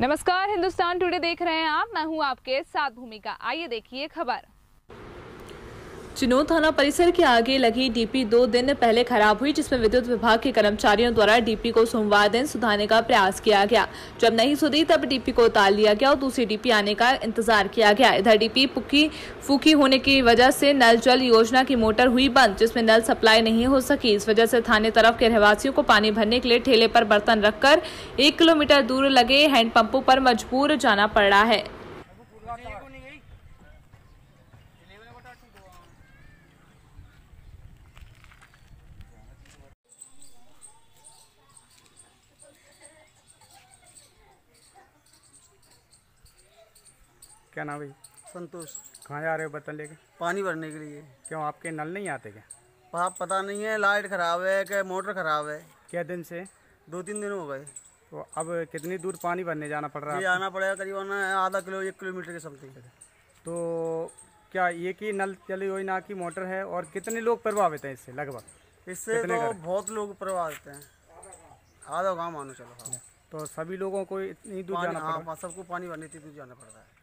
नमस्कार, हिंदुस्तान टुडे देख रहे हैं आप। मैं हूँ आपके साथ भूमिका। आइए देखिए खबर। चिनोद थाना परिसर के आगे लगी डीपी दो दिन पहले खराब हुई, जिसमें विद्युत विभाग के कर्मचारियों द्वारा डीपी को सोमवार दिन सुधारने का प्रयास किया गया। जब नहीं सुधी, तब डीपी को उतार लिया गया और दूसरी डीपी आने का इंतज़ार किया गया। इधर डीपी पुखी फूकी होने की वजह से नल जल योजना की मोटर हुई बंद, जिसमें नल सप्लाई नहीं हो सकी। इस वजह से थाने तरफ़ के रहवासियों को पानी भरने के लिए ठेले पर बर्तन रखकर एक किलोमीटर दूर लगे हैंडपंपों पर मजबूर जाना पड़ रहा है। क्या नाम है संतोष। कहाँ जा रहे हो बर्तन लेके? पानी भरने के लिए। क्यों आपके नल नहीं आते क्या? वहाँ पता नहीं है लाइट खराब है क्या मोटर खराब है? क्या दिन से? दो तीन दिन हो गए। तो अब कितनी दूर पानी भरने जाना पड़ रहा है आना पड़ेगा करीबन आधा किलो एक किलोमीटर के समथिंग। तो क्या ये ही नल चली हुई ना की मोटर है और कितने लोग प्रभावित हैं इससे लगभग? इससे तो? बहुत लोग प्रभावित हैं। आधा गाँव मानो चलो। तो सभी लोगों को इतनी दूर जाना हाँ रहा है सबको पानी भरने इतनी दूर जाना पड़ता है।